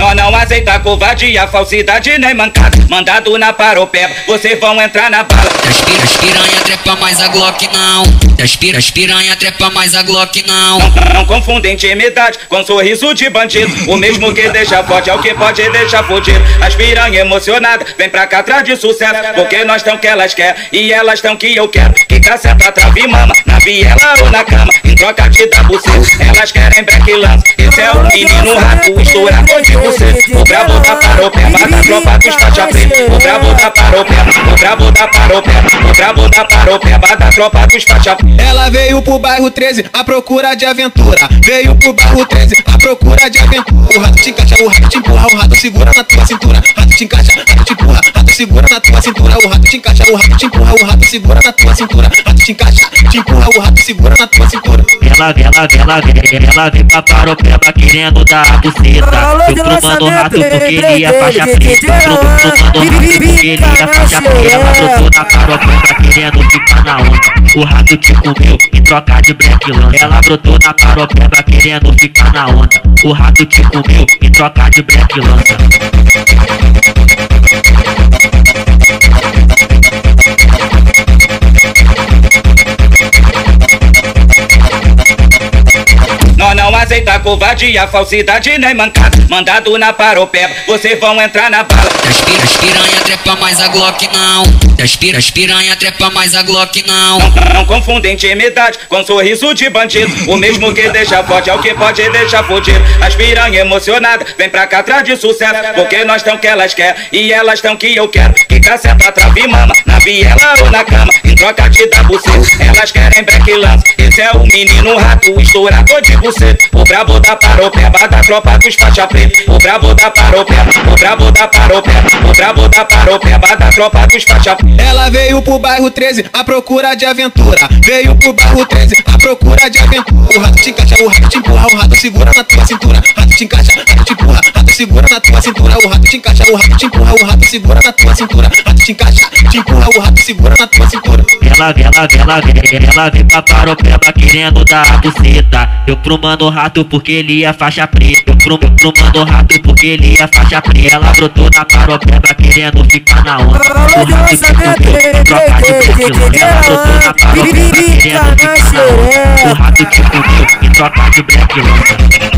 Nós não aceita covardia, falsidade nem mancada. Mandado na paropeba, vocês vão entrar na bala. Das as piranha trepa mais a Glock não. Das as piranha trepa mais a Glock não. Não, não confunda intimidade com sorriso de bandido. O mesmo que deixa forte é o que pode deixar fudido. As piranha emocionadas, vem pra cá atrás de sucesso. Porque nós tão que elas querem e elas tão que eu quero. Que caceta trave mama, na viela ou na cama. Em troca de dar buceta, elas querem break lance. Esse é o menino rato, estourador de você. O brabo da paropeba, da tropa dos faixa preta. O brabo da paropeba, o brabo da paropeba. O brabo da paropeba, da tropa dos faixa preta. Ela veio pro bairro 13 à procura de aventura. Veio pro bairro 13 à procura de aventura. O rato te encaixa, o rato te empurra, o rato segura na tua cintura. Rato te encaixa, rato te empurra, rato segura na tua cintura. O rato te encaixa, o rato te empurra, o rato segura na tua cintura. Rato te encaixa, te empurra, o rato segura na tua cintura. Ela, ela, ela, ela vem pra paropeba querendo dar a buceta. Eu cromando o rato porque ele é faixa preta. Eu cromando o rato porque ele é faixa preta. Ela brotou na paropeba querendo ficar na onda. O rato te comeu em troca de black lança. Ela brotou na paropeba querendo ficar na onda. O rato te comeu em troca de black lança. Aceita covardia, falsidade nem mancada. Mandado na paropeba, vocês vão entrar na bala. Das piranha trepa mais a Glock não. Das piranha trepa mais a Glock não. Não, não confunda intimidade com sorriso de bandido. O mesmo que deixa forte é o que pode deixar fudido. As piranha emocionadas, vem pra cá atrás de sucesso. Porque nós tão que elas querem e elas tão que eu quero. Que caceta trave mama, na viela ou na cama. Em troca de dar buceta, elas querem break lance. Esse é o menino rato, estourador de buceta. O brabo da paropeba, da tropa dos faixa preta. O brabo da paropeba, o brabo da paropeba. O brabo da paropeba, da tropa dos faixa preta. Ela veio pro bairro 13 à procura de aventura. Veio pro bairro 13 à procura de aventura. O rato te encaixa, o rato te empurra, o rato segura na tua cintura. Rato te encaixa, rato te empurra, segura na tua cintura. O rato te encaixa, o rato te empurra, o rato segura na tua cintura. Rato te encaixa, te empurra, o rato segura na tua cintura. Ela, ela, ela, ela vem pra paropeba querendo dar a buceta. Eu cromando o rato porque ele é faixa preta. Eu crom, cromando o rato porque ele é faixa preta. Ela brotou na paropeba querendo ficar na onda. O rato te comeu, troca de black Ela brotou na paropeba querendo ficar na onda. O rato te comeu em troca de black lança.